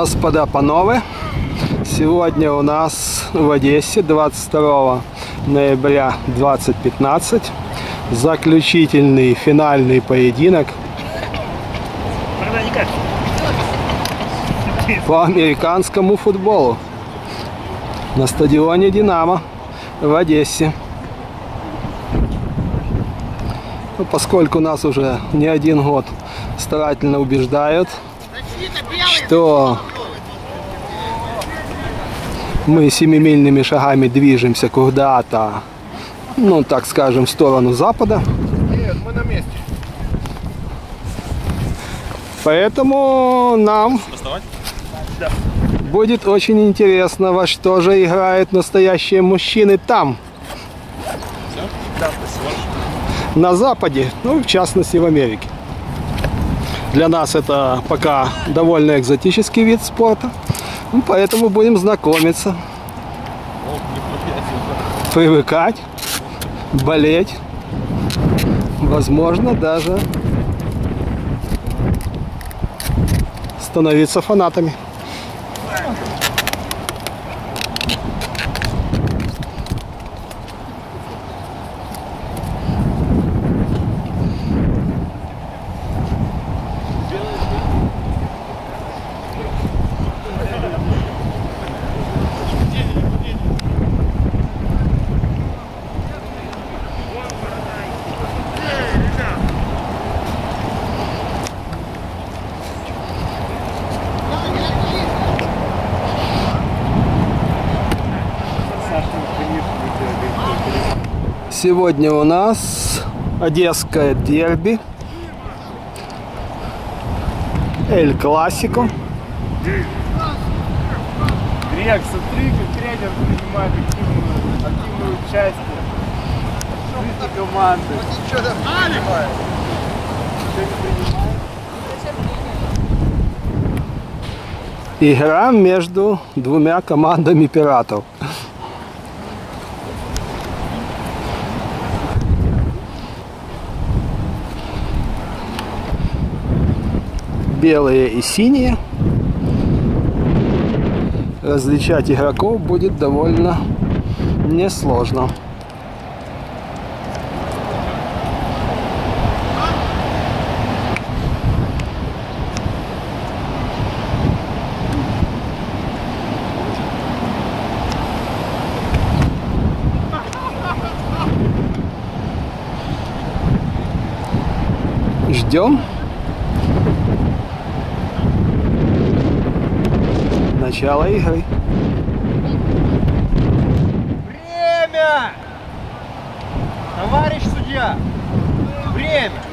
Господа панове, сегодня у нас в Одессе 22 ноября 2015 заключительный финальный поединок по американскому футболу на стадионе «Динамо» в Одессе. Ну, поскольку нас уже не один год старательно убеждают, что мы семимильными шагами движемся куда-то, ну, так скажем, в сторону запада. Нет, мы на месте. Поэтому нам будет очень интересно, во что же играют настоящие мужчины там. На Западе, ну, в частности, в Америке. Для нас это пока довольно экзотический вид спорта, ну, поэтому будем знакомиться, привыкать, болеть, возможно, даже становиться фанатами. Сегодня у нас одесское дерби. Эль Классико. Грек, смотри, как тренер принимает активную, активную участие в жизни команды. Что там принимает? Что не принимает? Игра между двумя командами пиратов. Белые и синие. Различать игроков будет довольно несложно. Ждем. Начало игры. Время! Товарищ судья! Время!